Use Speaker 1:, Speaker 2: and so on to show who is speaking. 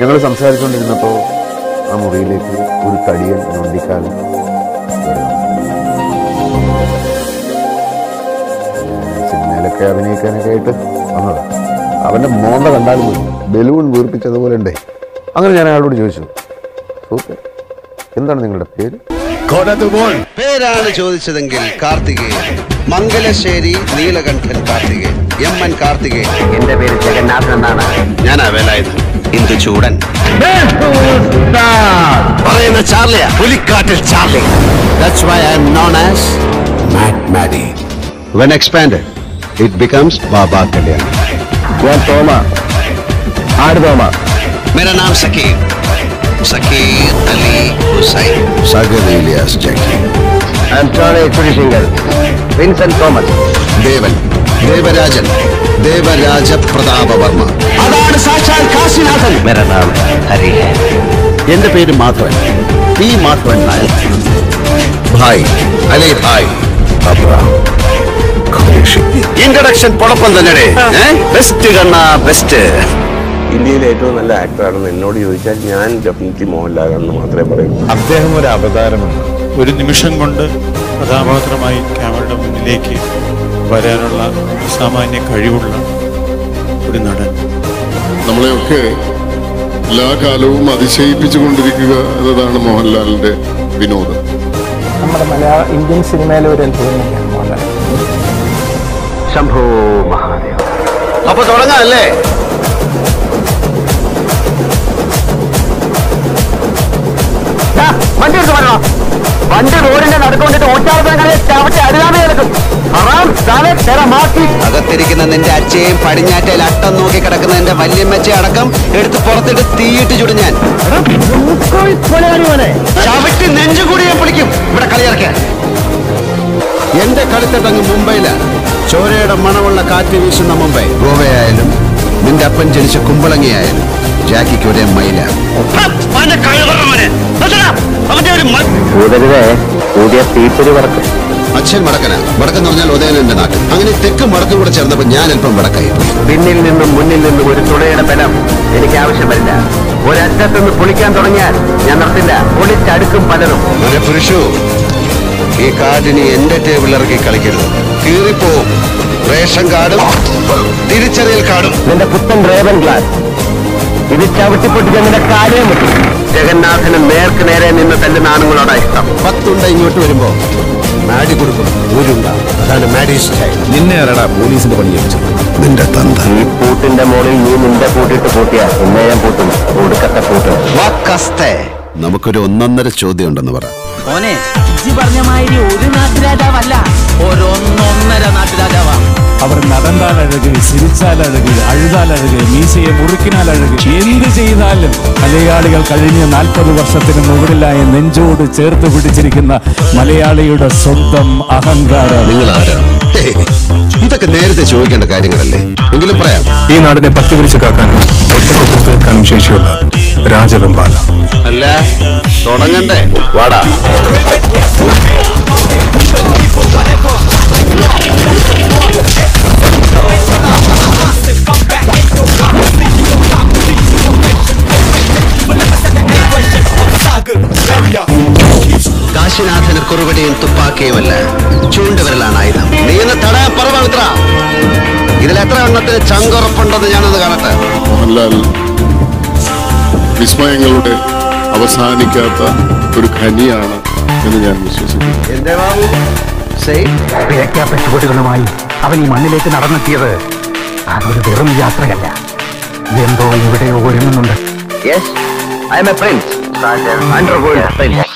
Speaker 1: ഞങ്ങൾ സംസാരിച്ചുകൊണ്ടിരുന്നപ്പോൾ ആ മുറിയിലേക്ക് ഒരു തടിയൻ ഞൊണ്ടിക്കാലം സിനിമയിലൊക്കെ അഭിനയിക്കാനൊക്കെ ആയിട്ട് വന്നതാണ് അവന്റെ മോന്ത കണ്ടാലും ബലൂൺ വീർപ്പിച്ചതുപോലെ ഉണ്ടേ. അങ്ങനെ ഞാൻ അയാളോട് ചോദിച്ചു സുഹൃത്തെ എന്താണ് നിങ്ങളുടെ പേര്?
Speaker 2: പേരാണ് ചോദിച്ചതെങ്കിൽ Karthikeyan. Mangalassery Neelakantan Karthikeyan. M N Karthikeyan.
Speaker 3: എന്റെ പേര് ജഗന്നാഥൻ എന്നാണ്.
Speaker 2: ഞാൻ വേലായുധൻ. ഇന്ദു ചൂടൻ പറയുന്ന ചാർലിയ Pulikkattil Charlie That's why I am known as Mad Maddie. When expanded, it becomes Baba Kalyan.
Speaker 3: ഞാൻ തോമ ആട് തോമ
Speaker 2: मेरा नाम सकीर സക്കീർ അലി ഹുസൈൻ സഗർ ഇലിയാസ് ജക്കി
Speaker 3: ആന്റോണി കുരിശിങ്കൽ വിൻസെന്റ് തോമസ്
Speaker 2: ദേവൻ ദേവരാജൻ ദേവരാജ പ്രതാപവർമ്മ അതാണ് സാക്ഷാൽ കാശിനാഥൻ
Speaker 3: मेरा नाम हरि है
Speaker 2: എന്റെ പേര് മാധവൻ പി മാധവൻ നായർ ഭായ് അലി ഭായ് ഇൻട്രഡക്ഷൻ പൊളപ്പം തന്നെ ബെസ്റ്റ് കണ്ണ ബെസ്റ്റ്
Speaker 4: ഇന്ത്യയിലെ ഏറ്റവും നല്ല ആക്ടറാണെന്ന് എന്നോട് ചോദിച്ചാൽ ഞാൻ ഡെഫിനറ്റ്ലി മോഹൻലാലാണെന്ന് മാത്രമേ പറയൂ
Speaker 1: അദ്ദേഹം ഒരു അവതാരമാണ്
Speaker 5: ഒരു നിമിഷം കൊണ്ട് കഥാപാത്രമായി ക്യാമറയുടെ മുന്നിലേക്ക് വരാനുള്ള സാമാന്യ കഴിവുള്ള ഒരു നടൻ
Speaker 6: നമ്മളെയൊക്കെ എല്ലാ കാലവും അതിശയിപ്പിച്ചു കൊണ്ടിരിക്കുക എന്നതാണ് മോഹൻലാലിന്റെ വിനോദം.
Speaker 7: നമ്മുടെ മലയാള ഇന്ത്യൻ സിനിമയിലെ ഒരു അത്ഭുതം തന്നെയാണ് മോഹൻലാൽ.
Speaker 3: ശംഭോ മഹാദേവ.
Speaker 2: അപ്പൊ തുടങ്ങാല്ലേ?
Speaker 3: വണ്ടി എടുത്ത് നടക്കൊണ്ടിട്ട് വണ്ടി റോഡിന്റെ നടുക്കൊണ്ടിട്ട് ഓച്ചാറത്തങ്ങളെ ചവിട്ടി അരുതാമേ കിടക്കും
Speaker 2: അകത്തിരിക്കുന്ന നിന്റെ അച്ഛയും പടിഞ്ഞാറ്റയിൽ അട്ടം നോക്കി കിടക്കുന്ന എന്റെ വല്യമ്മച്ച അടക്കം എടുത്ത് പുറത്തിട്ട് തീയിട്ട് ചുടും ഞാൻ. ചവിട്ടി നെഞ്ചുകൂടി ഞാൻ പിടിക്കും ഇവിടെ കളിയിറക്കാൻ എന്റെ കളിത്തട്ടങ്ങ് മുംബൈയിലാണ് ചോരയുടെ മണമുള്ള കാറ്റ് വീശുന്ന മുംബൈ. ഗോവയായാലും നിന്റെ അപ്പൻ ജനിച്ച കുമ്പളങ്ങിയായാലും ജാക്കിക്ക് ഒരേ മൈല
Speaker 3: കൂടരുതേ കൂടിയ തീപ്പൊരി പറക്കും
Speaker 2: അച്ഛൻ വടക്കന. വടക്കെന്ന് പറഞ്ഞാൽ ഉദയനന്റെ നാട്ടിൽ. അങ്ങനെ തെക്കും വടക്കും കൂടെ ചേർന്നപ്പോൾ ഞാൻ അല്പം വടക്കായി.
Speaker 3: പിന്നിൽ നിന്നും മുന്നിൽ നിന്നും ഒരു തുണയുടെ ബലം എനിക്ക് ആവശ്യം വരില്ല ഒരറ്റത്തുനിന്ന് പൊളിക്കാൻ തുടങ്ങിയാൽ ഞാൻ നിർത്തില്ല. പൊളിച്ചടുക്കും പലരും
Speaker 2: ഒരു പുരുഷു ഈ കാർഡിന് എന്റെ ടേബിളിറക്കി കളിക്കരുത്. കീറിപ്പോവും റേഷൻ കാർഡും തിരിച്ചറിയൽ കാർഡും.
Speaker 3: നിന്റെ പുത്തൻ റേവൻ ഗ്ലാസ്. ഇത് ചവിട്ടിപ്പൊട്ടിച്ച് നിന്റെ കാര്യം ജഗന്നാഥന് നേർക്ക് നേരെ നിന്ന് തല്ലുന്ന ആണുങ്ങളോടാ ഇഷ്ടം.
Speaker 2: പത്തുണ്ട ഇങ്ങോട്ട് വരുമ്പോ മാഡി കൊടുക്കും. ഊരുണ്ട അതാണ് മാഡി സ്റ്റൈൽ. നിന്നെ ആരടാ പോലീസിന്റെ പണി ചോദിച്ചത്? നിന്റെ തന്ത.
Speaker 3: ഈ പൂട്ടിന്റെ മുകളിൽ നീ നിന്റെ പൂട്ടിട്ട് പൂട്ടിയാ. എന്നെ ഞാൻ പൂട്ടും. ഒടുക്കത്തെ പൂട്ടും.
Speaker 2: നമുക്കൊരു ഒന്നൊന്നര ചോദ്യം ഉണ്ടെന്ന് പറ
Speaker 8: ഇജ്ജി പറഞ്ഞ മാതിരി ഒരു നാട്ടുരാജാവല്ല.
Speaker 9: നടന്നാൽ അഴക് ചിരിച്ചാൽ അഴക് അഴുതാൽ അഴക് മീശയെ മുറുക്കിനാൽ അഴക് എന്ത് ചെയ്താലും മലയാളികൾ കഴിഞ്ഞ നാൽപ്പത് വർഷത്തിന് മുകളിലായി നെഞ്ചോട് ചേർത്ത് പിടിച്ചിരിക്കുന്ന മലയാളിയുടെ സ്വന്തം അഹങ്കാരം.
Speaker 2: ഇതൊക്കെ നേരത്തെ ചോദിക്കേണ്ട കാര്യങ്ങളല്ലേ? എങ്കിലും പറയാം.
Speaker 6: ഈ നാടിനെ പത്ത് പിടിച്ച് കാക്കാനും ഒറ്റക്കൊപ്പം തീർക്കാനും ശേഷിയുള്ള രാജവെമ്പാല.
Speaker 2: അല്ല തുടങ്ങണ്ടേ. വാടാ. കാശിനാഥന് കുറുവടിയും തുപ്പാക്കിയുമല്ല. ചൂണ്ടുവിരലാണ് ആയുധം. നീ ഒന്ന് തടയാൻ പറ പവിത്ര ഇതിൽ എത്ര എണ്ണത്തിന് ചങ്കുറപ്പുണ്ടെന്ന് ഞാനൊന്ന് കാണട്ടെ.
Speaker 6: മോഹൻലാൽ വിസ്മയങ്ങളുടെ അവസാനിക്കാത്ത ഒരു ഖനിയാണ് എന്ന് ഞാൻ വിശ്വസിക്കുന്നു.
Speaker 2: എന്റെ ബാബു?
Speaker 3: അവൻ ഈ മണ്ണിലേക്ക് നടന്നെത്തിയത് അതൊരു വെറും യാത്രയല്ല. എന്തോ ഇവിടെ ഒരുങ്ങുന്നുണ്ട്. Yes I'm a prince underworld prince